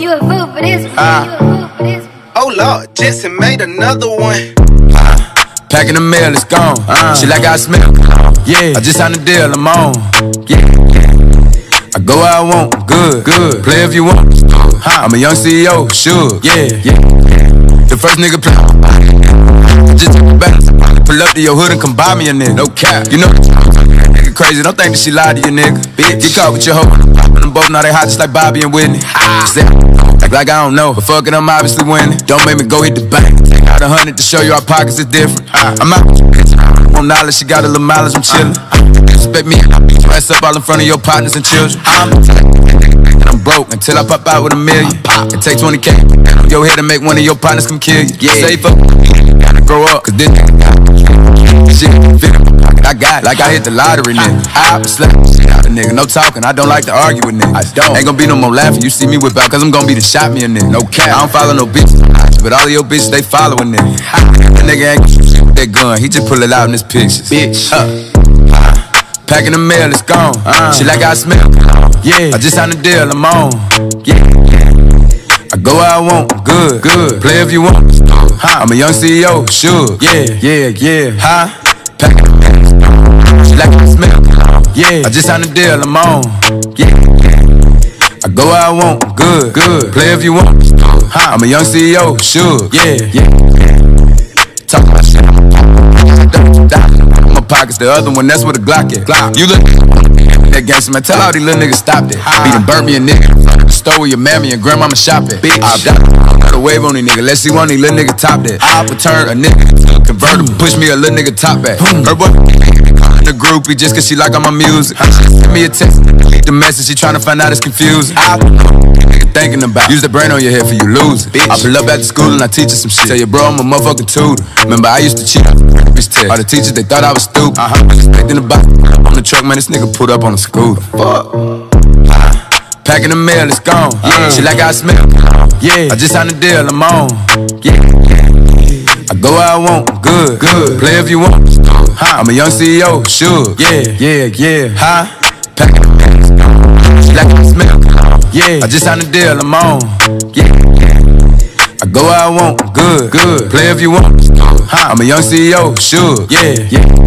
you a fool for this one. Ah. You a fool for this one. Oh Lord, Jetson made another one. Packing the mail, it's gone. She like I smell. Yeah, I just signed a deal, I'm on. Yeah, I go where I want, good, good. Play if you want. I'm a young CEO, Suge. Yeah, yeah. The first nigga play. Just back, pull up to your hood and come buy me a nigga. No cap, you know. Nigga crazy, don't think that she lied to you, nigga. Bitch, get caught with your hoe. Both now they hot just like Bobby and Whitney. Say, Act like I don't know, but fuck it, I'm obviously winning. Don't make me go hit the bank. Take out a hundred to show you our pockets is different. I'm out. On knowledge, she got a little mileage, I'm chillin'. Uh-huh. Expect me, dress up all in front of your partners and children. I'm and I'm broke until I pop out with a million. Uh-huh. It take 20k on your head to make one of your partners come kill you. Yeah, safe up, gotta grow up, cause this shit fit in my pocket. I got it, like I hit the lottery, nigga. Uh-huh. I slap the shit out of nigga, no talking. I don't like to argue with niggas. I don't. Ain't gonna be no more laughing. You see me whip out, cause I'm gonna be the shot me a nigga. No cap. I don't follow no bitches, but all of your bitches they following nigga. That nigga ain't that gun. He just pull it out in his pictures. Bitch. Packing the mail, it's gone. Uh. She like I smell. Yeah, I just signed a deal, I'm on. Yeah, I go where I want, good, good. Play if you want. I'm a young CEO, Suge. Yeah, yeah, yeah. Huh? Packing the mail. She like I smell. Yeah, I just signed a deal, I'm on. Yeah, I go where I want, good, good. Play if you want. I'm a young CEO, Suge. Yeah, yeah. Talk my shit. My pockets, the other one, that's where the Glock at. Glock. You look that gangster man, tell all these little niggas stop that. Beat and burnt me a nigga. Stole where your mammy and grandmama shop at. Bitch, I've got a wave on these nigga. Let's see one of these little niggas top that. I'll return a nigga to a convertible. Push me a little nigga top back. Her boy the groupie just cause she like all my music. Send me a text, the message, she tryna find out it's confusing. I thinking about. Use the brain on your head for you lose it. I pull up at the school and I teach her some shit. Tell your bro I'm a motherfucking tutor. Remember I used to cheat. Bitch test. All the teachers they thought I was stupid. Uh-huh. Expecting the box on the truck, man. This nigga put up on the scooter. Fuck. Packing the mail, it's gone. Yeah. She like I smell. Yeah, I just signed a deal, I'm on. Yeah, I go where I want, good, good. Play if you want. I'm a young CEO, Suge. Yeah, yeah, yeah. Huh? Packing the mail, it's gone. She like I smell. Yeah, I just signed a deal, I'm on. Yeah, I go where I want, good, good. Play if you want. huh? I'm a young CEO, Suge. Yeah, yeah.